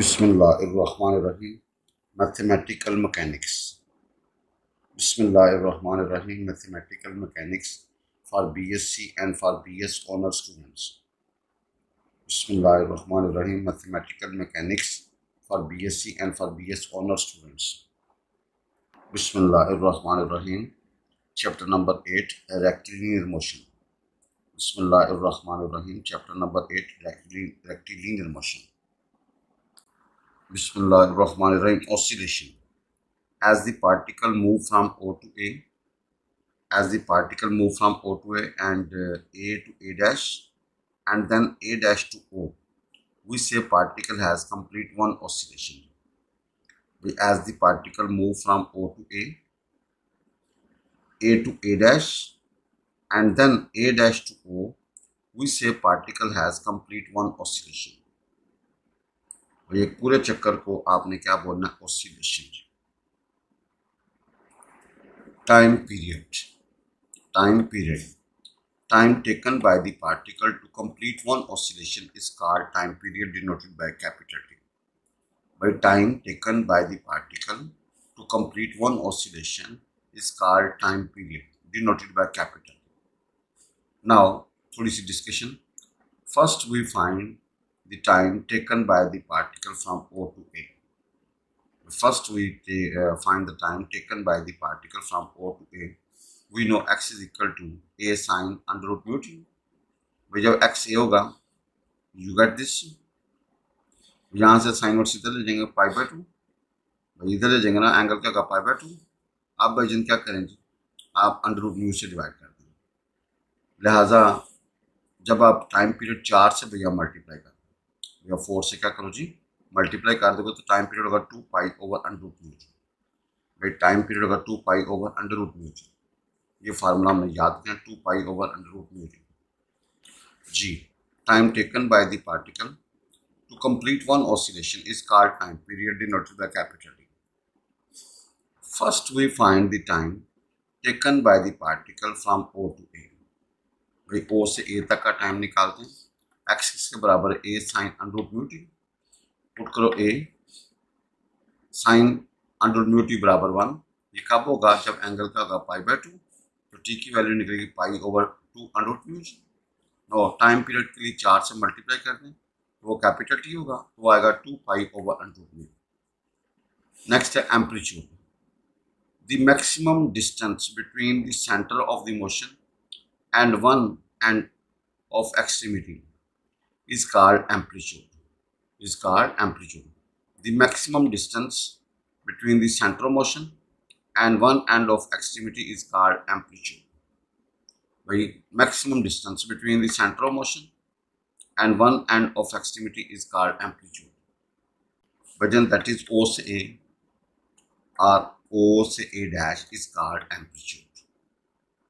बसमिल्लाम mathematical mechanics. बसमिल्लाम mathematical mechanics for BSc and for BS honours students बसमिल्लाम mathematical mechanics for BSc and for BS honour students बसमिल्लाम chapter number eight rectilinear motion बसमिल्लाम chapter number eight rectilinear motion Bismillahirrahmanirrahim. Oscillation. As the particle move from O to A, as the particle move from O to A and uh, A to A dash, and then A dash to O, we say particle has complete one oscillation. As the particle move from O to A, A to A dash, and then A dash to O, we say particle has complete one oscillation. और ये पूरे चक्कर को आपने क्या बोलना oscillation time period time period time taken by the particle to complete one oscillation is called time period denoted by capital T by time taken by the particle to complete one oscillation is called time period denoted by capital now थोड़ी सी discussion first we find the time taken by the particle from O to A. First, we uh, find the time taken by the particle from O to A. We know x is equal to A sine under root mu t. भाई जब x a होगा, you get this. यहाँ से sign verse इधर ले जाएँगे पाई by two भाई इधर ले जाएँगे ना एंगल क्या होगा पाई बाय टू आप भाई जिन क्या करेंगे आप अंडर रूट म्यू से डिवाइड कर देंगे लिहाजा जब आप टाइम पीरियड चार से भैया मल्टीप्लाई कर या फोर से क्या करो जी? मल्टीप्लाई कर दोगे तो टाइम पीरियड होगा two pi over under root mu भाई टाइम पीरियड होगा two pi over under root mu ये फार्मूला हमने याद किया two pi over under root mu ji time taken by the particle to complete one oscillation is called time period denoted by capital D. First, we find the time taken by the particle from O to A. भाई, O से A तक का time निकालते हैं। X के बराबर a sine under mu t put करो A sine under mu t बराबर वन ये कब होगा? जब एंगल का होगा पाई बाय टू तो टी की वैल्यू निकलेगी pi over two under mu no time period के लिए चार से मल्टीप्लाई कर दें तो वो कैपिटल टी होगा तो वो आएगा two pi over under mu next है amplitude the maximum distance between the centre of the motion and one end of extremity is called amplitude. Is called amplitude. The maximum distance between the central motion and one end of extremity is called amplitude. The maximum distance between the central motion and one end of extremity is called amplitude. But then that is O C A A or O C A A dash is called amplitude.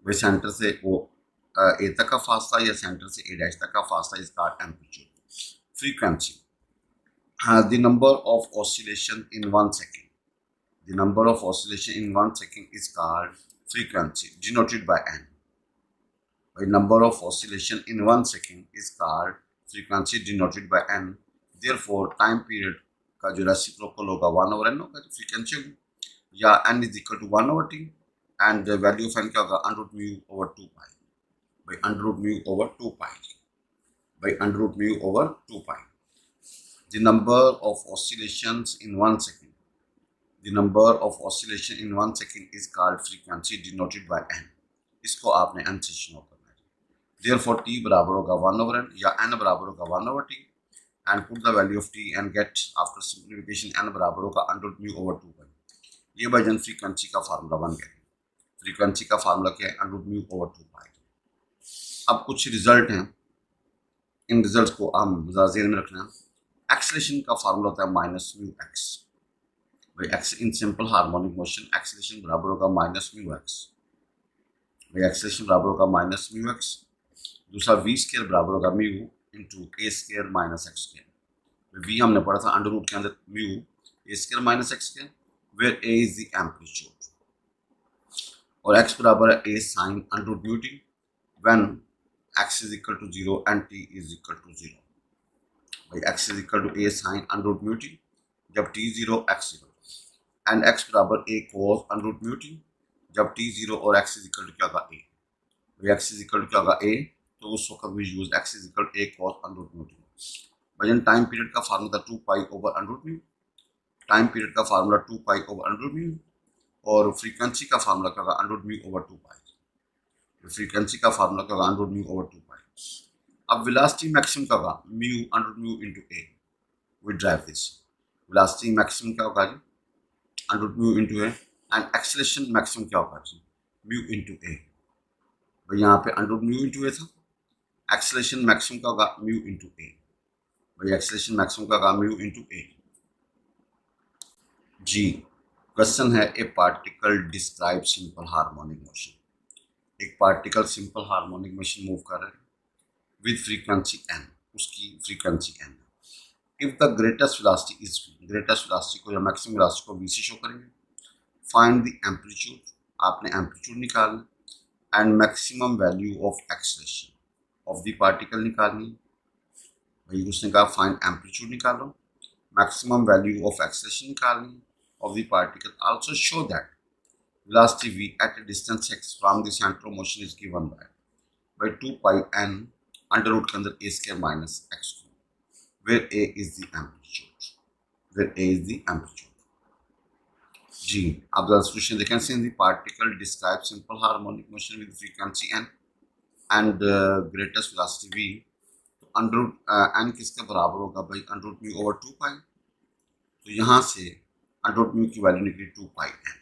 Where center say O a तक का फासला या centre से A dash तक का फासला is called amplitude frequency the number of oscillation in one second the number of oscillation in one second is called frequency denoted by N by number of oscillation in one second is called frequency, denoted by n. Therefore, time period का जो reciprocal होगा one over N होगा तो frequency होगी, या N is equal to one over T and value of N क्या होगा under mu over two pi by under root mu over 2 pi by under root mu over 2 pi the number of oscillations in one second the number of oscillation in one second is called frequency denoted by n इसको आपने n से शुरू करना है therefore t बराबर होगा 1 over n या n बराबर होगा 1 over t and put the value of t and get after simplification n बराबर होगा root mu over 2 pi ये वज़न फ्रीक्वेंसी का फार्मूला बन गया फ्रीक्वेंसी का फार्मूला क्या है अंडर म्यू ओवर 2 pi अब कुछ रिज़ल्ट हैं। इन रिज़ल्ट को हम जेर में रखना। है एक्सलेशन का फार्मूला होता है माइनस म्यू एक्स भाई x in simple harmonic motion acceleration बराबर होगा माइनस म्यू एक्स भाई एक्सलेशन बराबर होगा माइनस म्यू एक्स दूसरा वी स्केयर बराबर होगा mu into a square minus x square v हमने पढ़ा था अंडर रूट के अंदर mu a square minus x square where a is the amplitude और एक्स बराबर है a sine under root mu t when x is equal to 0 and t is equal to 0 भाई x is equal to a sine under root mu t जब t zero x zero and x बराबर a cos under root mu t जब t zero और x is equal to क्या होगा ए भाई x is equal to क्या होगा ए तो उस वक्त भी use x is equal to a cos under root mu t वज़न टाइम पीरियड का formula two pi over under root mu time period का formula two pi over under root mu और फ्रीक्वेंसी का फार्मूला क्या होगा? Under root mu over two pi frequency का formula क्या होगा under root mu over two pi अब velocity maximum क्या होगा mu under root mu into a we derive this velocity maximum क्या होगा जी? Under root mu into a and acceleration maximum क्या होगा जी? म्यू इनटू ए भाई यहाँ पे अनरूट म्यू इंटू ए था। एक्सेलेरेशन मैक्सिमम क्या होगा? म्यू इनटू ए भाई एक्सेलेशन मैक्सिमम का काम यू इंटू ए जी क्वेश्चन है a particle describe simple harmonic motion एक particle simple harmonic machine move कर रहा है विद फ्रीक्वेंसी एन उसकी frequency N if the greatest velocity is greatest velocity को या मैक्सिमम वेलोसिटी को वी से शो करेंगे। फाइंड द एम्पलीट्यूड आपने एम्पलीट्यूड निकालना and maximum value of acceleration of the particle निकालनी। भाई उसने कहा फाइंड एम्पलीट्यूड निकालो मैक्सिमम वैल्यू ऑफ़ एक्सेलेरेशन निकालनी of the particle also show that velocity v at a distance x from the center of motion is given by by 2 pi n under root अंदर a square minus x square where a is the amplitude where a is the amplitude जी अब the solution they can see in the particle describe simple harmonic motion with frequency n and uh, greatest velocity v under N किसके बराबर होगा भाई under mu over two pi तो यहाँ से under mu की वैल्यू निकली टू पाई एन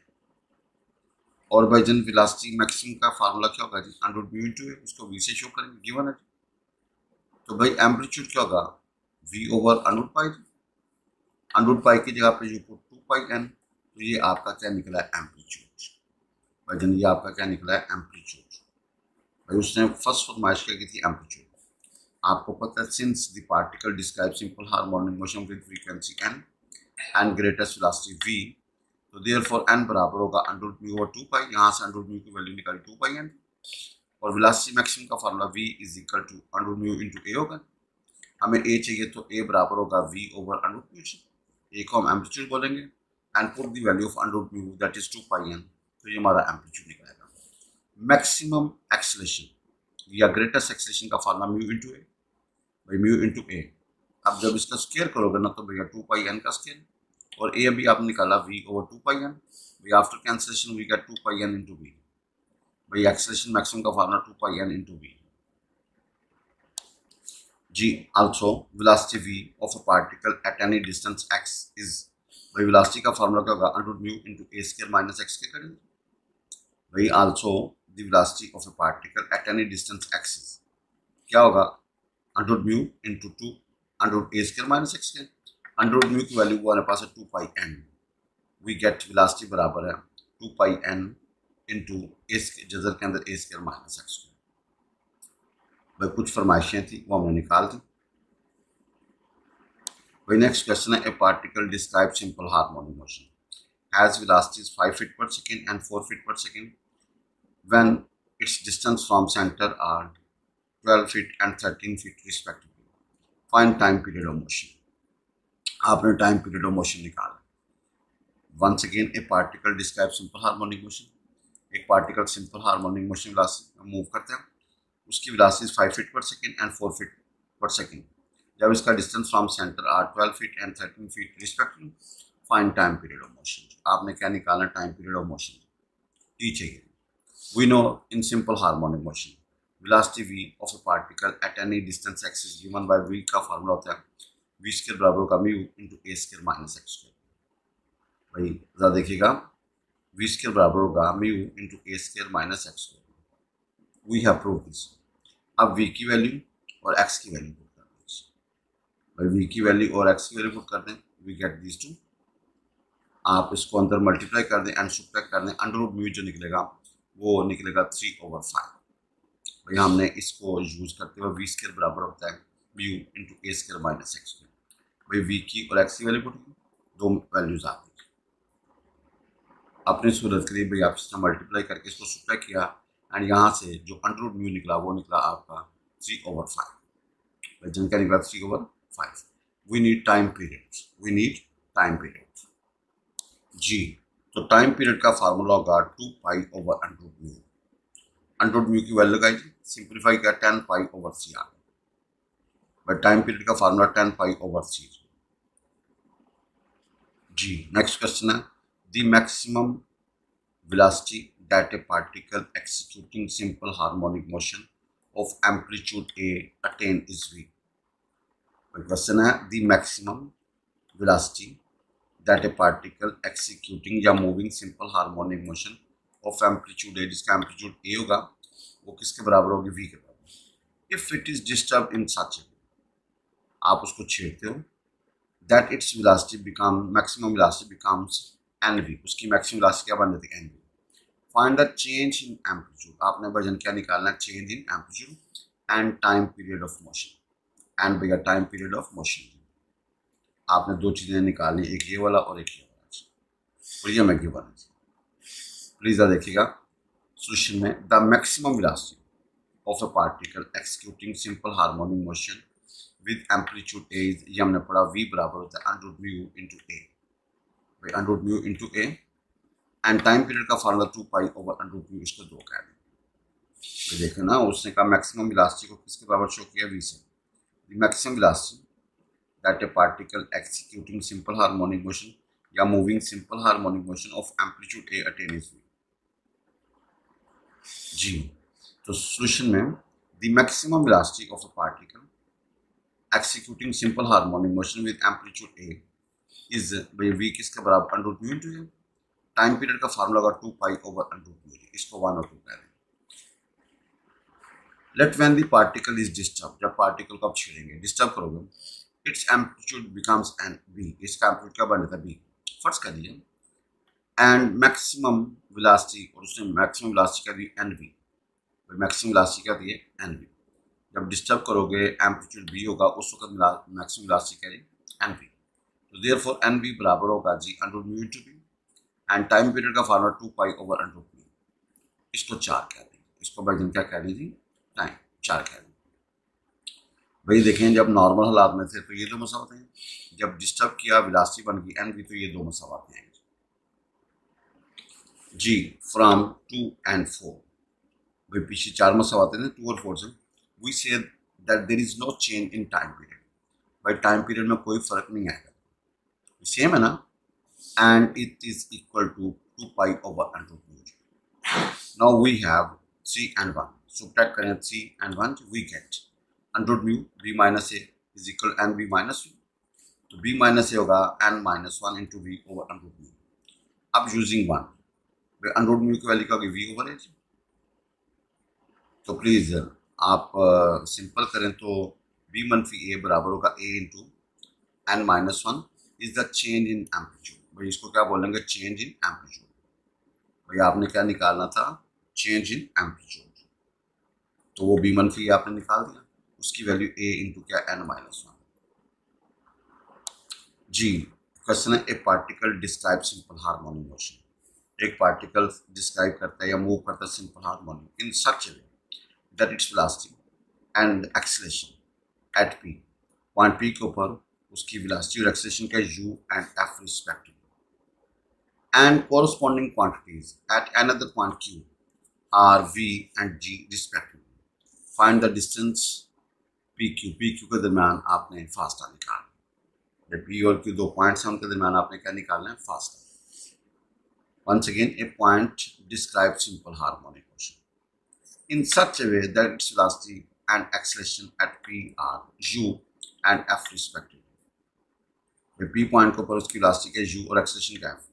और भाई जन विलासिटी मैक्सिमम का फार्मूला क्या होगा जी? अंडर म्यू इंटू है, उसको वी से शो करेंगे गिवन है तो भाई एम्पलीट्यूड क्या होगा? V over under pi under pi की जगह पे you put two pi N तो ये आपका क्या निकला है? एम्पलीट्यूड भाई जन, ये आपका क्या निकला है? एम्पलीट्यूड भाई उसने फ़र्स्ट फरमाइश क्या की थी? एम्पलीट्यूड आपको पता है since the particle describe simple harmonic motion with frequency N and greatest velocity v तो देयर फॉर एन बराबर होगा under mu over two pi यहाँ से अंडर म्यू की वैल्यू निकाली टू पाई एन और वेलोसिटी मैक्सिमम का formula v is equal to under mu into a होगा। हमें ए चाहिए तो ए बराबर होगा v over under mu a को हम एम्पलीट्यूड बोलेंगे and put the value of under mu that is two pi N तो ये हमारा एम्पलीट्यूड निकलेगा। मैक्सिमम एक्सलेशन या ग्रेटेस्ट एक्सलेशन का फार्मूला म्यू इंटू ए भाई म्यू इंटू ए अब जब इसका स्केयर करोगे ना तो भैया टू पाई एन का स्केयर और ए अभी आपने निकाला v over two pi N भाई after cancellation we get two pi N into v भाई एक्सलेशन मैक्सिमम का formula two pi N into v ji also, velocity v of a particle at any distance x is. भाई velocity का formula क्या होगा? Under mu into a square minus x के करेंगे भाई also, the velocity of a particle at any distance x is. क्या होगा? Under mu into two under a square minus x square under mu की value वो हमारे पास है two pi N v get velocity बराबर है two pi N into a Jhajjar के अंदर a square minus x square भाई कुछ फरमाइशें थी, वो हमने निकाल दी। भाई नेक्स्ट क्वेश्चन है a particle describe simple harmonic motion has velocities 5 feet per second and 4 feet per second. When its distance from center are 12 feet and 13 feet respectively. Find time period of motion. आपने time period of motion निकाला। Once again a particle describe simple harmonic motion एक particle simple harmonic motion move करते हैं। उसकी velocities five feet per second and four feet per second जब इसका distance from centre are twelve feet and thirteen feet respectively find time period of motion आपने क्या निकालना time period of motion T चाहिए we know in simple harmonic motion v of a particle at any distance x is given by v का formula होता है। V square बराबर होगा mu into a square minus x square भाई ज़रा देखिएगा। We square बराबर होगा mu into a square minus x square we have prove this अब वी की वैल्यू और एक्स की वैल्यू पुट कर दें भाई वी की वैल्यू और एक्स की वैल्यू पुट कर दें वी गेट दिस टू आप इसको अंदर मल्टीप्लाई कर दें एंड सुब्ट्रैक्ट कर दें। अंडर रूट म्यू जो निकलेगा, वो निकलेगा थ्री ओवर फाइव भाई, हमने इसको यूज़ करते हुए वी स्केयर बराबर होता है mu into a square minus x square भाई वी की और एक्स की वैल्यू पुट दो वैल्यूज़ आ गई। अपनी सूरत के लिए भाई आप इसने मल्टीप्लाई करके इसको सुप्लाई किया एंड यहाँ से जो अंडर रूट म्यू निकला, वो निकला आपका थ्री ओवर फाइव भाई जन क्या निकला three over five we need time period we need time period जी तो टाइम पीरियड का फार्मूला होगा two pi over under root mu under root mu की वैल्यू लगाई सिंप्लीफाई किया टेन पाई ओवर सी आ गया। टाइम पीरियड का formula ten pi over c जी next question है. The maximum velocity that a particle executing simple harmonic motion of amplitude a attain is v question है. The maximum velocity that a particle executing या moving simple harmonic motion of amplitude a जिसका amplitude a होगा, वो किसके बराबर होगी? V के बराबर. If it is disturb in such आप उसको छेड़ते हो that its velocity become, maximum velocity becomes nv उसकी मैक्सिमम वेलोसिटी क्या बन जाती है? Nv find the change in amplitude आपने वज़न क्या निकालना है? Change in amplitude and time period of motion and भैया टाइम पीरियड ऑफ़ मोशन आपने दो चीज़ें निकालनी, एक ये वाला और एक ये वाला। और ये मैं गिवन है? प्लीज़ देखिएगा सोल्यूशन में the maximum velocity of a particle executing simple harmonic motion with amplitude a ये हमने पढ़ा वी बराबर होता है अंडर म्यू इंटू ए भाई under mu into a and time period का formula two pi over under two इसको दो कह दें तो देखो ना, उसने कहा मैक्सिमम इलास्टिक को किसके बराबर शो किया? वी से। Maximum elastic that a particle executing simple harmonic motion या moving simple harmonic motion of amplitude a attain is v जी। तो सोल्यूशन में the maximum elastic of a particle executing simple harmonic motion with amplitude a is भाई v किसके बराबर under two into time period का formula होगा two pi over under two इसको one और टू कह दें let when the particle is disturb जब पार्टिकल को आप छेड़ेंगे डिस्टर्ब करोगे its amplitude becomes n b इसका एम्पलीट्यूड क्या बन जाता है? बी फ़र्स्ट कर दीजिए एंड मैक्सिमम विलासिटी और उसने मैक्सिमम विलासिटी क्या दी एन वी मैक्सिमम विलासिटी क्या दी एन वी जब डिस्टर्ब करोगे एम्पलीट्यूड बी होगा, उस वक्त मैक्सिमम विलासिटी क्या दी एन वी तो देयर फॉर एन वी बराबर होगा जी under mu two b and time period का formula two pi over under p इसको चार कह देंगे इसको भाई क्या कह दीजिए टाइम चार कह देंगे भाई देखें, जब नॉर्मल हालात में थे तो ये दो मसावत हैं जब डिस्टर्ब किया विलासी बन गई एन भी तो ये दो मसावत हैं। जी फ्रॉम टू एंड फोर भाई पीछे चार मसावत हैं टू और फोर से। We say that there is no change in time period भाई टाइम पीरियड में कोई फ़र्क नहीं आएगा सेम है ना and it is equal to 2 pi over under root. Now we have 3 and 1. Subtract करें 3 and 1 we get under mu b minus a is equal n b minus v. तो b minus a होगा n minus 1 into v over under mu. अब using 1 under mu की value क्या होगी v over h तो please आप simple करें तो बी मनफी ए बराबर होगा a into n minus one is the change in amplitude भाई इसको क्या बोलेंगे? चेंज इन एम्पलीट्यूड भाई आपने क्या निकालना था? चेंज इन एम्पलीट्यूड तो वो बी मनफी आपने निकाल दिया। उसकी वैल्यू ए इंटू क्या? एन माइनस वन जी क्वेश्चन है a particle describe simple harmonic motion एक पार्टिकल डिस्क्राइब करता है या मूव करता है simple harmonic in such way that its velocity and acceleration at p point p के ऊपर उसकी वेलोसिटी और एक्सेलेरेशन का u and f respective and corresponding quantities at another point q are v and g respectively. Find the distance pq. pq के दरमियान आपने FASTA निकालना है p और q दो पॉइंट्स हैं उनके दरमियान आपने क्या निकालना है फास्टा once again a point describes simple harmonic motion in such a way that its velocity and acceleration at p are u and f respectively p point के ऊपर उसकी velocity क्या u और acceleration क्या है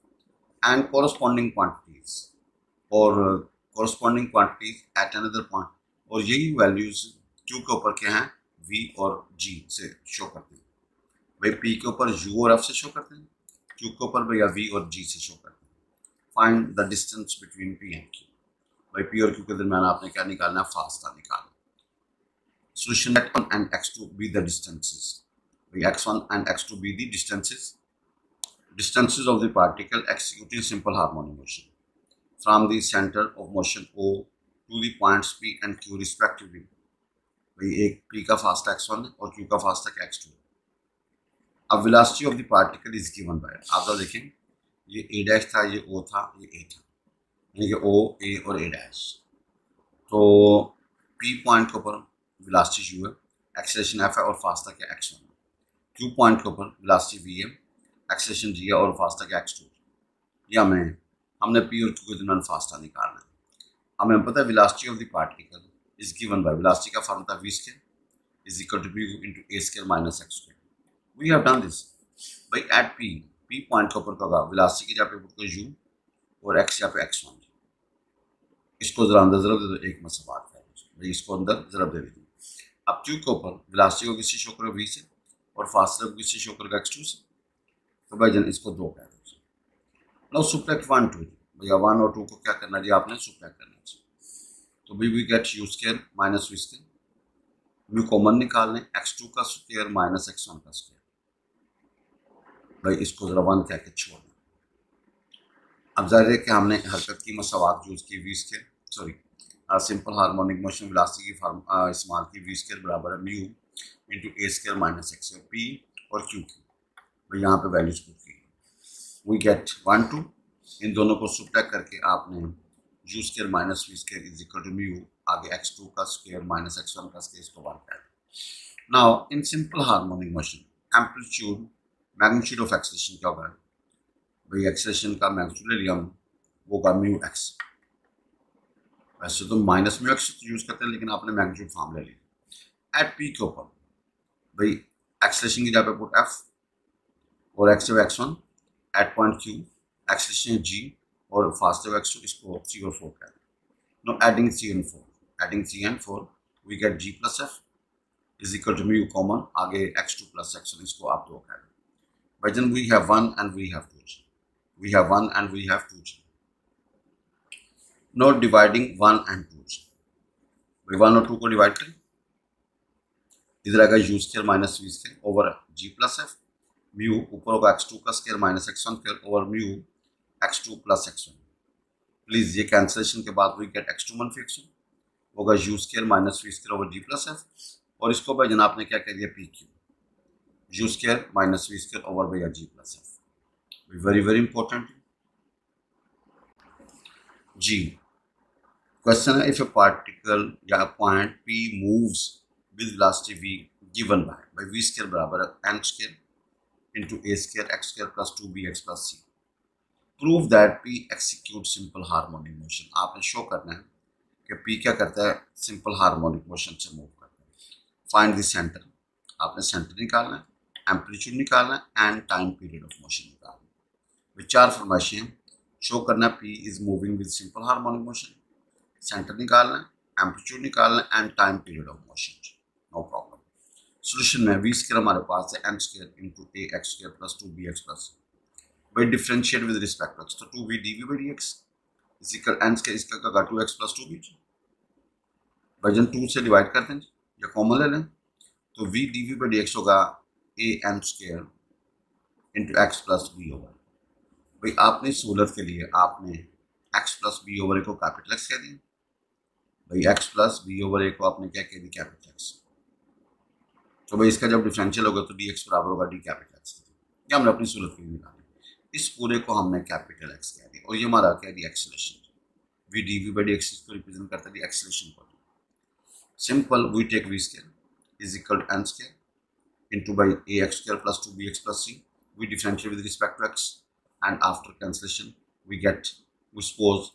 and corresponding quantities or uh, corresponding quantities at another point और यही values Q के ऊपर क्या हैं V और G से शो करते हैं भाई P के ऊपर U और F से शो करते हैं Q के ऊपर भैया V और G से शो करते हैं find the distance between P and Q भाई पी और क्यू के दरमियान आपने क्या निकालना है? फास्ता निकालना solution and x two be the distances भाई x one and x two be the distances distances of the particle executing simple harmonic motion from the centre of motion o to the points p and q respectively भाई, एक P का fast x one और Q का फास्ट एक x two अब velocity of the particle is given by आप देखें, ये ए डैश था, ये ओ था, ये ए था। कि ओ, ए और ए डैश। तो पी पॉइंट के ऊपर वेलोसिटी यू है एक्सेलेरेशन एफ़ है और फास्ट क्या एक्स वन क्यू पॉइंट के ऊपर वेलोसिटी वी है एक्सेलेरेशन जी है और फास्ट क्या एक्स टू ये हमें हमने पी और क्यू के दरमियान फास्टा निकालना है। हमें पता है velocity of the particle is given by velocity का फॉर्म था v square is equal to b into a square minus x square we have done this भाई एट पी पी पॉइंट के ऊपर का वेलोसिटी की जहाँ पे यू और एक्स यहाँ पे एक्स वन इसको जरा अंदर ज़रब दे दो एक में से बात कर भाई इसको अंदर ज़रब दे दी अब ट्यूब के ऊपर वेलोसिटी को किसी शो करो वी से और फासले को किसी शो करेगा एक्स टू से तो भाई जन, इसको दो कह दो। No subtract one, two. भैया, वन और टू को क्या करना जी आपने? सुपलेक्ट करना चाहिए। तो we we get u square minus v square mu common निकाल लें एक्स टू का स्क्वायर माइनस एक्स वन का स्क्वायर भाई, इसको ज़रा वन कह के छोड़ अब ज़ाहिर है कि हमने हरकत की मसवाक यूज़ की v square sorry simple harmonic motion velocity की फार्म इस्तेमाल की वी स्केयर बराबर है mu into a square minus x p और क्यू की। भाई यहाँ पे वैल्यूज़ पुट की वी गेट वन टू इन दोनों को सुपटैक करके आपने u square minus v square is equal to mu आगे एक्स टू का स्क्वेयर माइनस एक्स वन का स्केयर इसको वन कर now in simple harmonic motion amplitude magnitude of acceleration क्या होगा? भाई एक्सेलेशन का मैग्नीट्यूड ले लिया वो होगा म्यू एक्स वैसे तो माइनस म्यू एक्स यूज़ करते हैं, लेकिन आपने मैग्नीट्यूड फॉर्म ले लिया। एट पी के ऊपर, भाई एक्सेलेशन की जगह पुट एफ़ और x x one at point q acceleration जी और फास्ट एक्स टू इसको सी और फोर कहते no adding c and four adding c and 4 we get g plus f is equal to mu common, आगे x2 plus x1 इसको आप दो कह but then we have 1 and we have 2g we have 1 and we have 2g not dividing 1 and 2g भाई 1 और 2 को divide करें। इधर आएगा u square minus v square over g plus f mu ऊपर होगा एक्स टू का square minus x one square over mu x two plus x one please ये कैंसिलेशन के बाद we get x two one होगा u square minus v square over g plus f और इसको भाई जनाब ने क्या कह दिया? P q u square minus v square over भैया g plus f very very important जी क्वेश्चन है इफ़ ए पार्टिकल या point p moves with velocity v given by by v square बराबर m square into a square x square plus two b x plus c prove that p execute simple harmonic motion आपने show करना है कि P क्या करता है? Simple harmonic motion से move करता है. फाइंड द सेंटर आपने सेंटर निकालना है एम्पलीट्यूड निकालना है and time period of motion निकालना है चार फरमाइशें शो करना p is moving with simple harmonic motion centre निकालना है एम्पलीट्यूड निकालना है and time period of motion no problem solution में वी स्केयर हमारे पास है m square into a x square plus two b x plus by differentiate with respect x तो two v d v by d x is equal n square इसका का two x plus two b वज़न two से divide कर दें या common ले लें। तो v d v by d x होगा a m square into x plus b over भाई, आपने सहूलत के लिए आपने x plus b over a को कैपिटल एक्स कह दिया। भाई x plus b over a को आपने क्या कह दी कैपिटल एक्स तो भाई, इसका जब डिफरेंशियल होगा तो डी एक्स बराबर होगा डी कैपिटल एक्स ये हमने अपनी सूरत के लिए निकाली। इस पूरे को हमने कैपिटल एक्स कह दिया। और ये हमारा क्या दिया? Acceleration v d v by d x को रिप्रेजेंट करता है एक्सलेशन को simple we take v square is equal to n square into by a x square plus two b x plus c we differentiate with respect to x and after cancellation we get we suppose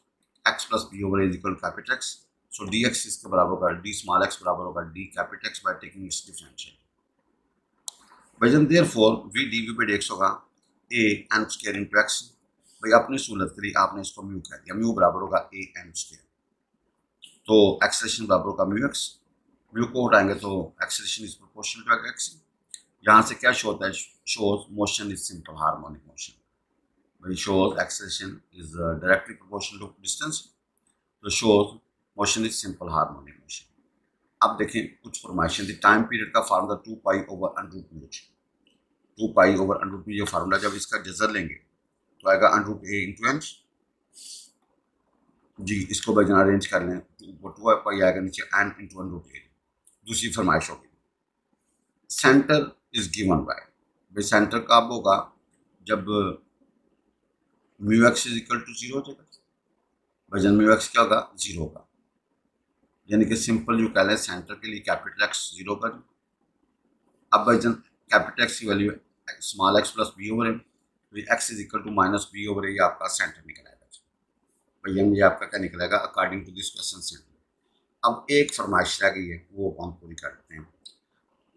x plus b over a is equal to capital X so dx इसके बराबर होगा d small x बराबर होगा d capital X by taking its differential वज़न therefore v dv by dx होगा a n square into x भाई अपनी सूरत के लिए आपने इसको म्यू कह दिया म्यू बराबर होगा ए एन स्क्र तो एक्सेलेशन बराबर होगा म्यू एक्स म्यू को उठाएँगे तो acceleration is proportional to x यहाँ से क्या शो होता है shows motion is simple harmonic motion भाई shows acceleration is directly proportional to distance तो shows motion is simple harmonic motion अब देखें, कुछ फॉर्मेशन थी। टाइम पीरियड का formula two pi over under root mu two pi over under root mu ये formula जब इसका जजर लेंगे तो आएगा under root A into N G, इसको भाई जना अरेंज कर लें। टू पाई आएगा नीचे एन इंटू अंडरूट ए दूसरी फरमाइश होगी। सेंटर is given by भाई सेंटर कब होगा? जब mu x is equal to zero हो जाएगा। वज़न म्यू एक्स क्या होगा? ज़ीरो होगा। यानी कि सिंपल यू कह लें सेंटर के लिए कैपिटल एक्स ज़ीरो का अब वज़न कैपिटल एक्स की value small x plus b over है x is equal to minus b over ये आपका सेंटर निकल आएगा भैया ये आपका क्या निकलेगा? According to this question centre अब एक फरमाइश रह गई है, वो हम पूरी करते हैं।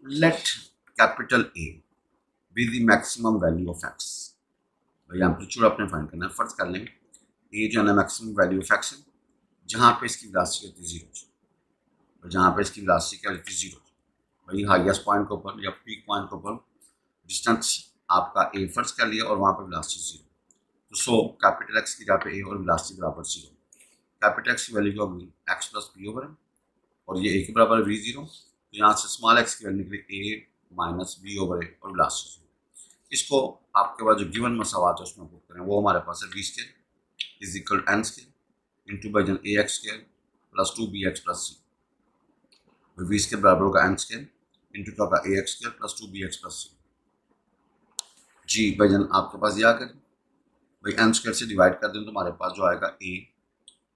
Let capital A b the maximum value of x भाई एम्पलीट्यूड अपने फाइंड करना है, फ़र्ज़ कर लें ए जो है ना मैक्सिमम वैल्यू ऑफ़ एक्स जहाँ पे इसकी वेलोसिटी होती ज़ीरो जहाँ पे इसकी वेलोसिटी क्या होती ज़ीरो भाई हाईएस्ट पॉइंट के ऊपर या पीक पॉइंट के ऊपर डिस्टेंस आपका ए फ़र्ज़ कर लिया और वहाँ पे वेलोसिटी ज़ीरो तो सो कैपिटल एक्स की जहाँ पे ए और वेलोसिटी बराबर ज़ीरो कैपिटल एक्स की वैल्यू क्या होगी एक्स प्लस बी ओवर और ये ए के बराबर वी ज़ीरो तो यहाँ से स्मॉल एक्स की वैल्यू निकली a minus b over a और वेलोसिटी इसको आपके पास जो गिवन मसावात है, उसमें पुट करें। वो हमारे पास है v square is equal n square into by जन a x square plus two b x plus c v square बराबर होगा एन स्केल इंटू क्या होगा a x square plus two b x plus c जी भाईजन आपके पास ये आकर भाई एन स्क्वायर से डिवाइड कर दें तो हमारे पास जो आएगा a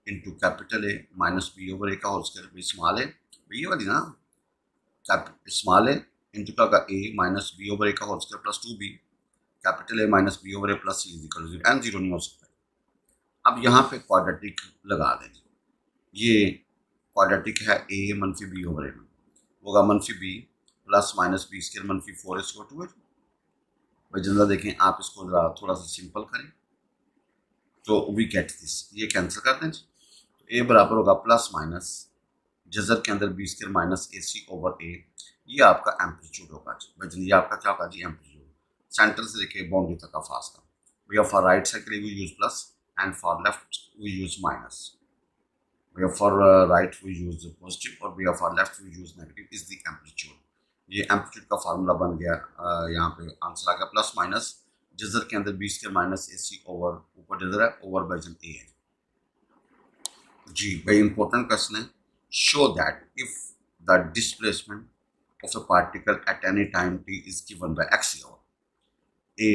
into capital A minus b over a का होल भी स्मॉल है ये वाली ना स्मॉल है इंटू क्या होगा a minus b over a का whole square plus two b capital A minus b over a plus c is equal zero n zero नहीं हो सकता अब यहाँ पे क्वाड्रेटिक लगा दें। ये क्वाड्रेटिक है ए मनफी बी ओवर ए में। होगा मनफी b plus minus b square मनफी फोर स्क्वायर टू है भाई जनता देखें, आप इसको थोड़ा सा सिंपल करें। तो वी गेट दिस ये कैंसिल कर दें। तो ए बराबर होगा प्लस माइनस जजर के अंदर b square minus a c over a ये आपका एम्पलीट्यूड होगा जी। भाई ये आपका क्या होगा जी? एम्पलीट्यूड सेंटर से लेके बाउंड्री तक का फासला वी फॉर राइट साइड के लिए we use plus and for left we use minus we for right we use positive और we for left we use negative is the amplitude ये amplitude का फार्मूला बन गया uh, यहाँ पे answer आ गया प्लस माइनस जजर के अंदर बीस के माइनस ए सी ओवर ऊपर जजर है ओवर बाई ए है। जी भाई इंपॉर्टेंट क्वेश्चन है। Show that if the displacement of a particle at any time t is given by x or a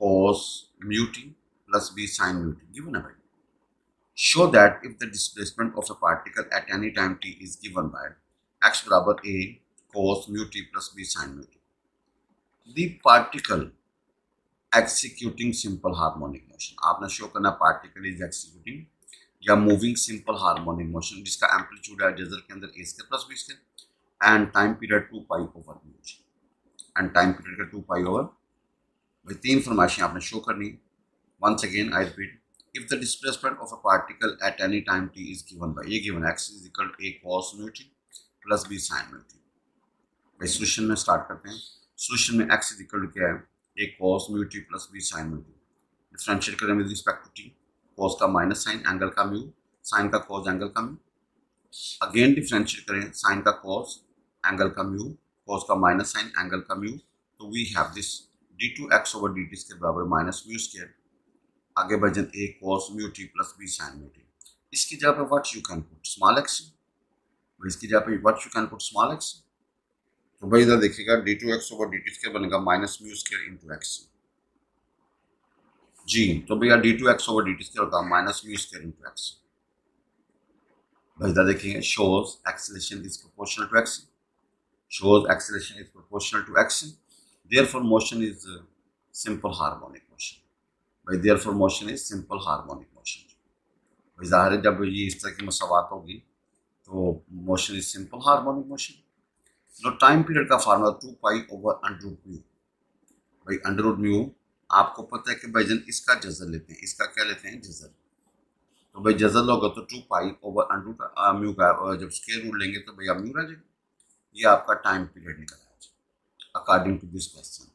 cos mu t plus b sin mu t given by show that if the displacement of a particle at any time t is given by x barabar a cos mu t plus b sin mu t the particle executing simple harmonic motion आपने show करना particle is executing या moving simple harmonic motion जिसका amplitude है जजर के अंदर A square plus B square and time period two pi over mu and time period का two pi over भाई तीन फरमाइशें आपने शो करनी once again I repeat if the displacement of a particle at any time t is given by a given x is equal to a cos mu t plus b sin mu t भाई solution में start करते हैं। Solution में x is equal to क्या है? A cos mu t plus b sin mu t differentiate करें with respect to t, cos का minus sine angle का म्यू साइन का cos एंगल का म्यू अगेन डिफरेंशिएट करें साइन का cos एंगल का म्यू कोस का माइनस साइन एंगल का म्यू तो this d two x over d t के बराबर माइनस म्यू स्केयर आगे बढ़ a cos mu t plus b sine mu t इसकी जगह पे what you can put small x इसकी जगह पे what you can put small x तो भाई इधर देखिएगा d two x over d t square बनेगा minus mu square into x जी तो भैया d two x over d t square होगा minus mu square into x इधर देखेंगे shows acceleration is proportional to x shows acceleration is proportional to action. Therefore motion is uh, simple harmonic motion. By therefore motion is simple harmonic motion. भाई ज़ाहिर है जब ये इस तरह की मसावत होगी तो motion is simple harmonic motion no time period का formula two pi over under mu भाई अंडर म्यू आपको पता है कि भाई जन इसका जजर लेते हैं। इसका क्या लेते हैं? जजर तो भाई जजर होगा तो two pi over under mu का जब स्केयर रूट लेंगे तो भाई भैया म्यू रह जाएगा। ये आपका टाइम पीरियड निकल आया according to this question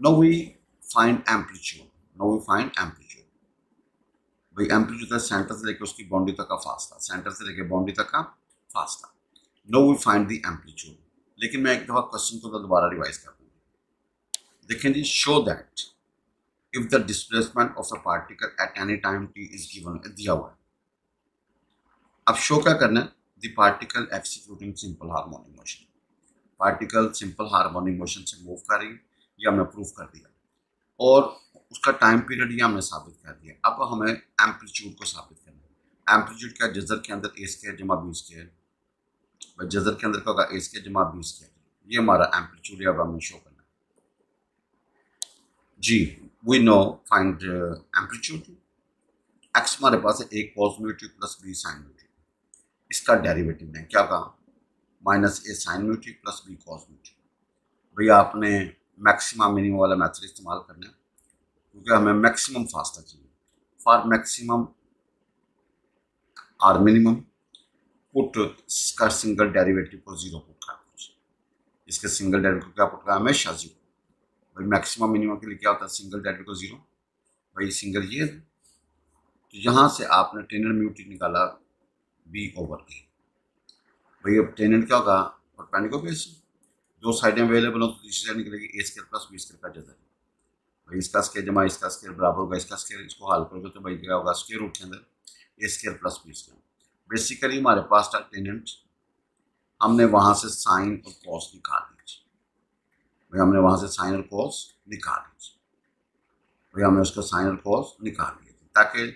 no we find amplitude no we find amplitude भाई एम्पलीट्यूड था सेंटर से लेकर उसकी बाउंड्री तक का फासला सेंटर से लेकर बाउंड्री तक का फासला no we find the amplitude लेकिन मैं एक दफ़ा क्वेश्चन को तो दोबारा रिवाइज कर दूँगी। देखें जी show that if the displacement of a particle at any time t is given, दिया हुआ है। अब शो क्या करना है? The particle executing simple harmonic motion. Particle simple harmonic motion से मूव कर रही ये हमने प्रूफ कर दिया। और उसका टाइम पीरियड ये हमने साबित कर दिया। अब हमें एम्पलीट्यूड को साबित करना है। एम्पलीट्यूड क्या? जजर के अंदर ए स्केयर जमा बी स्केयर जजर के अंदर क्या होगा? ए स्केयर जमा बी स्केयर ये हमारा एम्पलीट्यूड अब हमें शो करना है। जी we no find amplitude x हमारे पास है एक positive plus b sine mu t इसका डेरिवेटिव है क्या कहा? Minus a sine mu t plus b cos mu t भैया आपने मैक्सिमम मिनिमम वाला मैथड इस्तेमाल करना है, क्योंकि हमें मैक्सिमम फास्ता चाहिए। For maximum or minimum put इसका सिंगल डेरिवेटिव को ज़ीरो पुट करा इसके सिंगल डेरिवेटिव क्या पुट करा? हमेशा ज़ीरो। भाई मैक्सिमम मिनिमम के लिए क्या होता है? सिंगल डेरिवेटिव को ज़ीरो। भाई सिंगल ये तो यहाँ से आपने टेनर म्यूटी निकाला बी ओवर ए भाई, अब टेनर क्या होगा? परपेंडिकुलर बेस दो साइडें अवेलेबल हो तो तीसरी साइड निकलेगी a square plus b square का जजर भाई, इसका स्केयर जमा, इसका स्केयर बराबर होगा, इसका स्केयर इसको हल करोगे तो भाई क्या होगा? स्केयर रूट के अंदर a square plus b square basically हमारे पास था टेनेंट हमने वहाँ से साइन और कॉस निकाल लीजिए भाई, हमने वहाँ से साइन और कॉस निकाल लीजिए भाई, हमने उसका साइन और कॉस निकाल लिया ताकि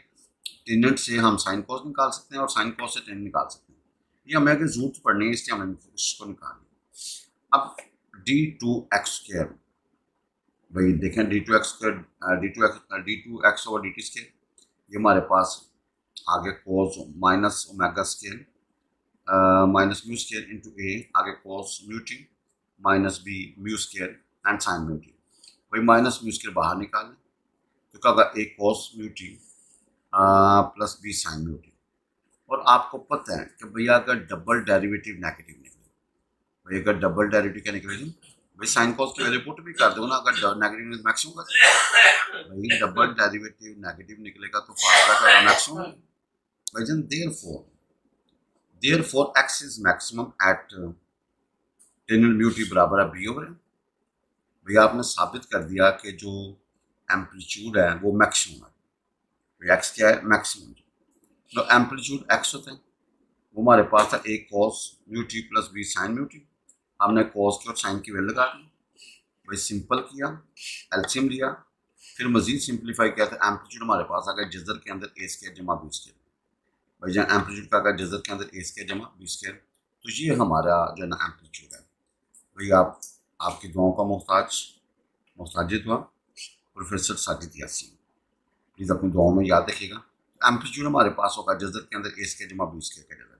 टेनेंट से हम साइन कॉस निकाल सकते हैं और साइन कॉस से टेनेंट निकाल सकते हैं। ये हमें अगर ज़रूरत पड़नी है इसलिए हमें उसको निकाल लिया अब डी टू एक्स स्केयर भाई देखें d two x square d two x d two x over d t square ये हमारे पास आगे cos minus omega square minus mu square into a आगे cos mu t minus b mu square and sine mu t भाई minus mu square बाहर निकालें तो क्या होगा a cos mu t plus b sine mu t और आपको पता है कि भैया अगर डबल डेरिवेटिव नेगेटिव निकले भैया अगर डबल डेरिवेटिव क्या निकले भाई साइन कॉस की वैल्यू पुट भी कर दो ना, अगर नेगेटिव मैक्सिमम का भाई डबल डेरिवेटिव नेगेटिव निकलेगा तो फासला का मैक्सिमम भाई जन there for there for x is maximum at टेनल ब्यूटी बराबर है बी ओवर भैया आपने साबित कर दिया कि जो एम्पलीट्यूड है वो मैक्सिमम है। एक्स क्या है मैक्सिमम तो एम्पलीट्यूड एक्स होता है। वो हमारे पास था एक cos mu t plus b sine mu t हमने कॉस की और साइन की वैल्यू लगा दी भाई सिंपल किया एल्सियम लिया। फिर मजीद सिंप्लीफाई किया था एम्पलीट्यूड हमारे पास आ गया जजर के अंदर ए स्केयर जमा बी स्केयर भाई जहाँ एम्पलीट्यूड का अगर जजर के अंदर ए स्केयर जमा बी स्केयर तो ये हमारा जो है ना एम्पलीट्यूड है। भाई आप, आपकी दुआओं का मोहताज मोहताज हुआ। प्रोफेसर साजिद यासीन। प्लीज़ अपनी दुआओं में याद रखिएगा। एम्पलीट्यूड हमारे पास होगा जजर के अंदर एस के जमा बी के का जजर